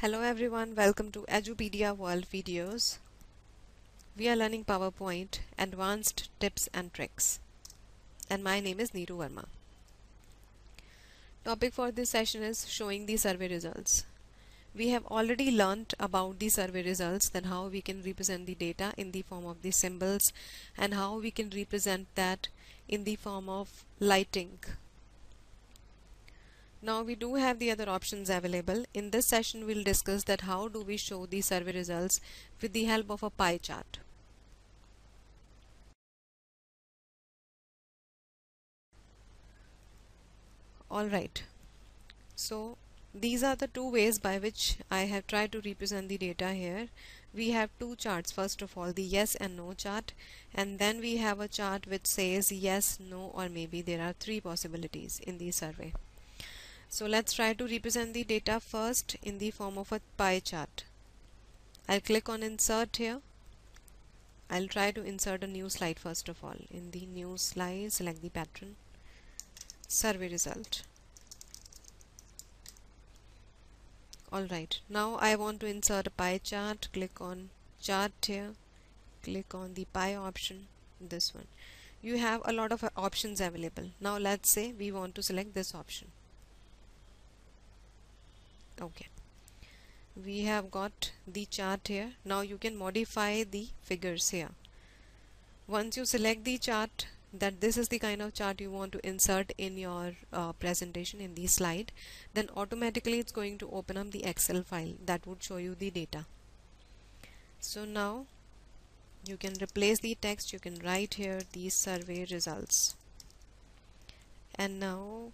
Hello everyone, welcome to Edupedia World videos. We are learning PowerPoint, advanced tips and tricks. And my name is Neeru Verma. Topic for this session is showing the survey results. We have already learnt about the survey results, then how we can represent the data in the form of the symbols and how we can represent that in the form of lighting now we do have the other options available. In this session we'll discuss that how do we show the survey results with the help of a pie chart. Alright, so these are the two ways by which I have tried to represent the data here. We have two charts first of all the yes and no chart and then we have a chart which says yes, no or maybe there are three possibilities in the survey. So let's try to represent the data first in the form of a pie chart. I'll click on insert here. I'll try to insert a new slide first of all. In the new slide, select the pattern, survey result. Alright, now I want to insert a pie chart. Click on chart here. Click on the pie option, this one. You have a lot of options available. Now let's say we want to select this option okay. We have got the chart here. Now you can modify the figures here. Once you select the chart that this is the kind of chart you want to insert in your uh, presentation in the slide then automatically it's going to open up the excel file that would show you the data. So now you can replace the text. You can write here these survey results. And now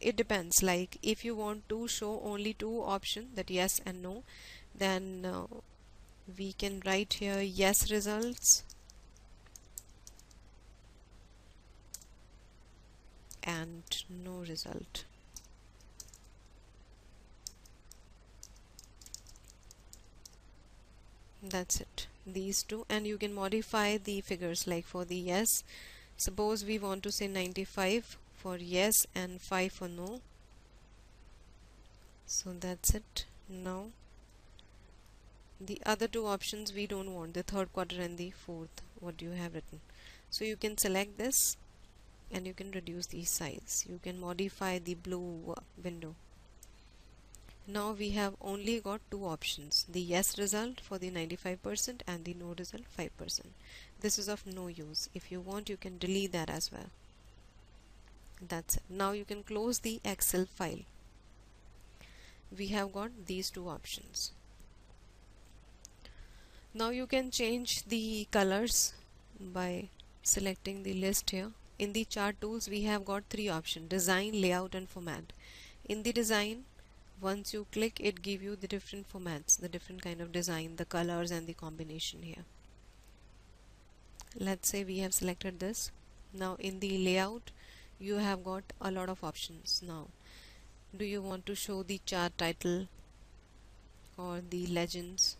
it depends. Like if you want to show only two options that yes and no then uh, we can write here yes results and no result. That's it. These two and you can modify the figures like for the yes. Suppose we want to say 95 for yes and 5 for no. So that's it. Now the other two options we don't want. The third quarter and the fourth. What do you have written? So you can select this and you can reduce the size. You can modify the blue window. Now we have only got two options. The yes result for the 95% and the no result 5% this is of no use. If you want you can delete that as well that's it. Now you can close the excel file. We have got these two options. Now you can change the colors by selecting the list here. In the chart tools we have got three options design layout and format. In the design once you click it give you the different formats the different kind of design the colors and the combination here. Let's say we have selected this. Now in the layout you have got a lot of options now. Do you want to show the chart title or the legends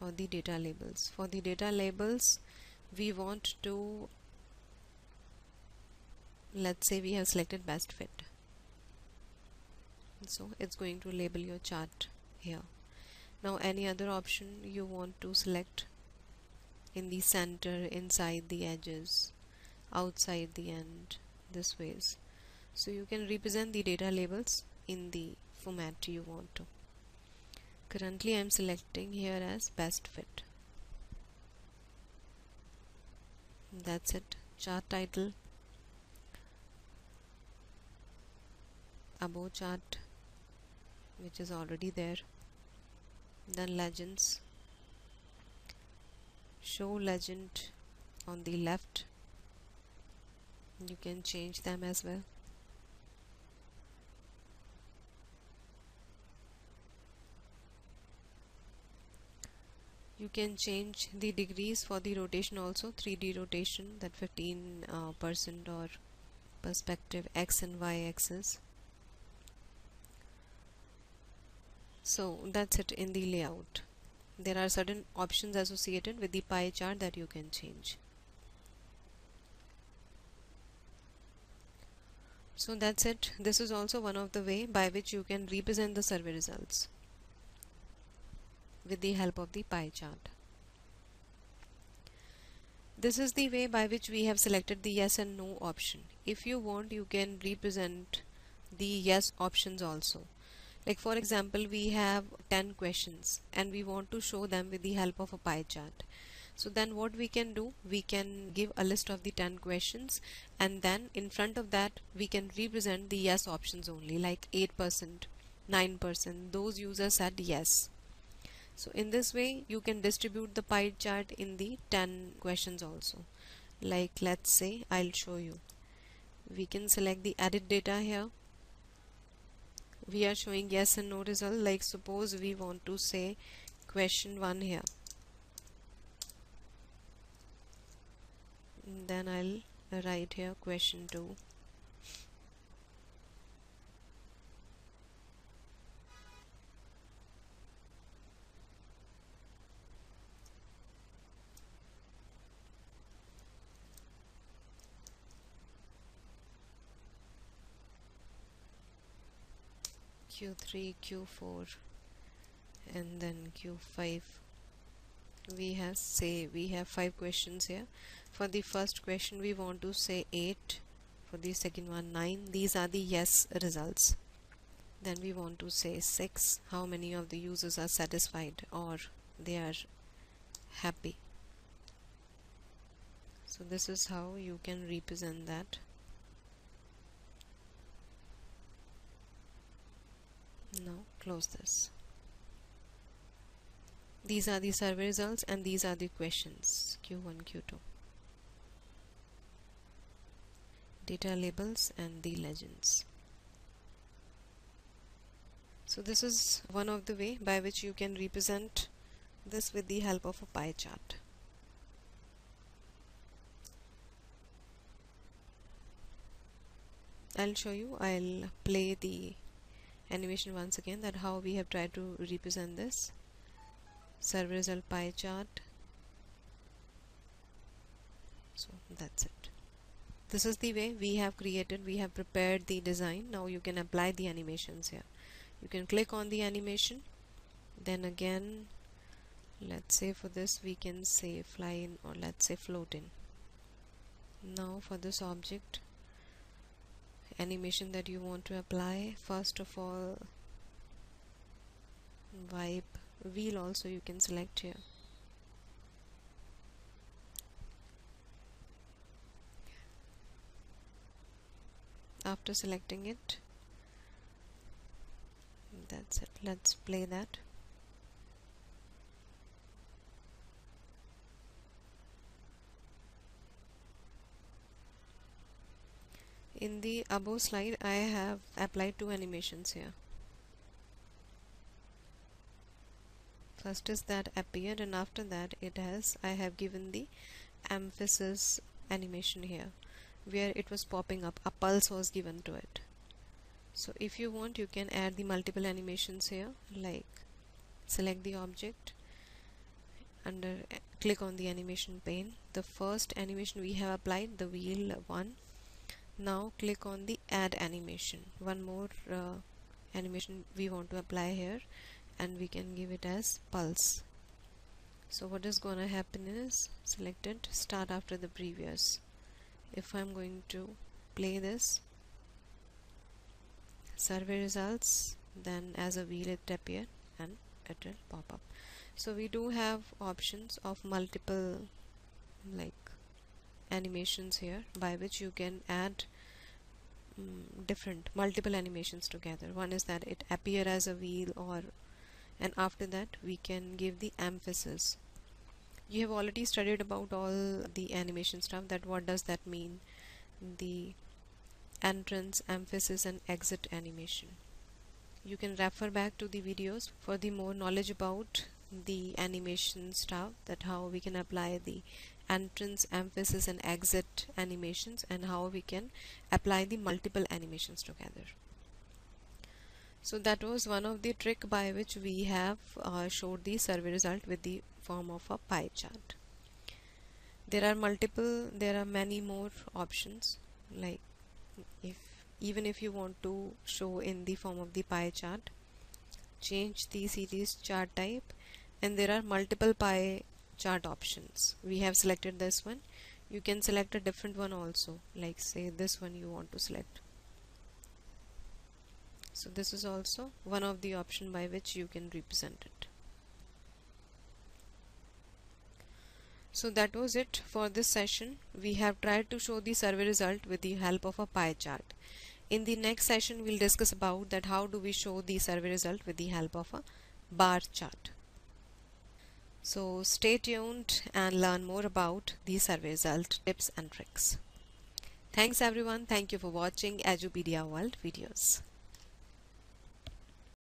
or the data labels? For the data labels we want to let's say we have selected best fit. So it's going to label your chart here. Now any other option you want to select in the center inside the edges outside the end this ways. So you can represent the data labels in the format you want to. Currently I'm selecting here as best fit. That's it. Chart title. Above chart which is already there. Then legends. Show legend on the left you can change them as well. You can change the degrees for the rotation also 3d rotation that 15 uh, percent or perspective x and y axis. So that's it in the layout. There are certain options associated with the pie chart that you can change so that's it. This is also one of the way by which you can represent the survey results with the help of the pie chart. This is the way by which we have selected the yes and no option. If you want you can represent the yes options also. Like for example we have 10 questions and we want to show them with the help of a pie chart so then what we can do we can give a list of the 10 questions and then in front of that we can represent the yes options only like 8% 9% those users said yes. So in this way you can distribute the pie chart in the 10 questions also. Like let's say I'll show you. We can select the edit data here. We are showing yes and no result. Like suppose we want to say question 1 here then I'll write here question 2 q3 q4 and then q5 we have say we have five questions here for the first question we want to say 8 for the second one 9 these are the yes results. Then we want to say 6 how many of the users are satisfied or they are happy? So this is how you can represent that. Now close this. These are the survey results and these are the questions. Q1 q2 data labels and the legends. So this is one of the way by which you can represent this with the help of a pie chart. I'll show you. I'll play the animation once again that how we have tried to represent this. Survey result pie chart. So that's it this is the way we have created we have prepared the design. Now you can apply the animations here. You can click on the animation. Then again let's say for this we can say fly in or let's say float in now for this object animation that you want to apply first of all wipe wheel also you can select here after selecting it. That's it. Let's play that. In the above slide I have applied two animations here. First is that appeared and after that it has I have given the emphasis animation here where it was popping up a pulse was given to it. So if you want you can add the multiple animations here like select the object under click on the animation pane. The first animation we have applied the wheel one. Now click on the add animation. One more uh, animation we want to apply here and we can give it as pulse. So what is gonna happen is selected start after the previous if I'm going to play this survey results then as a wheel it appear and it will pop up. So we do have options of multiple like animations here by which you can add um, different multiple animations together. One is that it appear as a wheel or and after that we can give the emphasis you have already studied about all the animation stuff that what does that mean? The entrance emphasis and exit animation. You can refer back to the videos for the more knowledge about the animation stuff that how we can apply the entrance emphasis and exit animations and how we can apply the multiple animations together. So that was one of the trick by which we have uh, showed the survey result with the form of a pie chart. There are multiple there are many more options like if even if you want to show in the form of the pie chart change the series chart type and there are multiple pie chart options. We have selected this one. You can select a different one also like say this one you want to select. So this is also one of the option by which you can represent it so that was it for this session we have tried to show the survey result with the help of a pie chart in the next session we'll discuss about that how do we show the survey result with the help of a bar chart so stay tuned and learn more about the survey result tips and tricks. Thanks everyone. Thank you for watching Edupedia World videos.